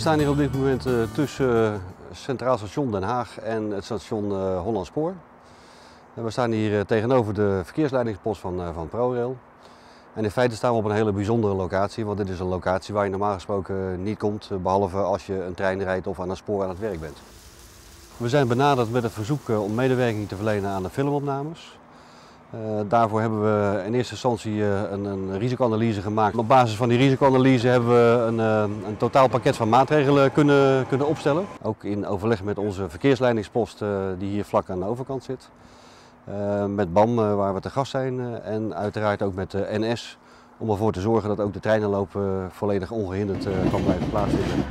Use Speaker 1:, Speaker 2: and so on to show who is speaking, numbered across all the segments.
Speaker 1: staan hier op dit moment uh, tussen uh, Centraal Station Den Haag en het station Holland Spoor. En we staan hier tegenover de verkeersleidingspost van, van ProRail. En in feite staan we op een hele bijzondere locatie, want dit is een locatie waar je normaal gesproken niet komt, behalve als je een trein rijdt of aan een spoor aan het werk bent. We zijn benaderd met het verzoek om medewerking te verlenen aan de filmopnames. Uh, daarvoor hebben we in eerste instantie uh, een, een, risicoanalyse gemaakt. Op basis van die risicoanalyse hebben we een, uh, een totaal pakket van maatregelen kunnen, kunnen opstellen. Ook in overleg met onze verkeersleidingspost die hier vlak aan de overkant zit. met BAM waar we te gast zijn en uiteraard ook met de NS om ervoor te zorgen dat ook de treinenloop volledig ongehinderd kan blijven plaatsvinden.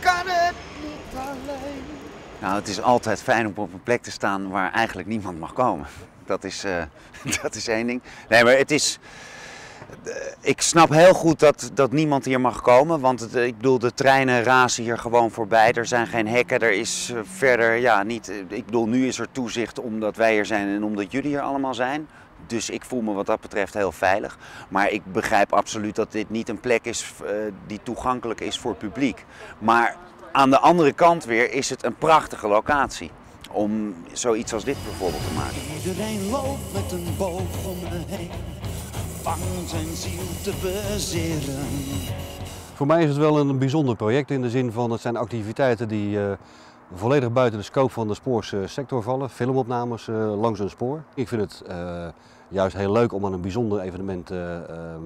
Speaker 2: Kan het niet alleen? Nou, het is altijd fijn om op een plek te staan waar eigenlijk niemand mag komen. Dat is, uh, dat is één ding. Nee, maar het is. Uh, ik snap heel goed dat, dat niemand hier mag komen. Want het, ik bedoel, de treinen razen hier gewoon voorbij. Er zijn geen hekken. Er is verder, ja, niet. Ik bedoel, nu is er toezicht omdat wij hier zijn en omdat jullie hier allemaal zijn. Dus ik voel me wat dat betreft heel veilig. Maar ik begrijp absoluut dat dit niet een plek is uh, die toegankelijk is voor het publiek. Maar aan de andere kant weer is het een prachtige locatie. Om zoiets als dit bijvoorbeeld te maken.
Speaker 3: Iedereen loopt met een boog om me heen. Bang zijn ziel te bezeren.
Speaker 1: Voor mij is het wel een bijzonder project in de zin van het zijn activiteiten die uh, volledig buiten de scope van de spoorssector vallen. Filmopnames uh, langs een spoor. Ik vind het uh, juist heel leuk om aan een bijzonder evenement uh,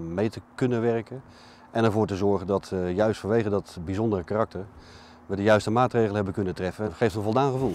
Speaker 1: mee te kunnen werken. En ervoor te zorgen dat juist vanwege dat bijzondere karakter we de juiste maatregelen hebben kunnen treffen. Dat geeft een voldaan gevoel.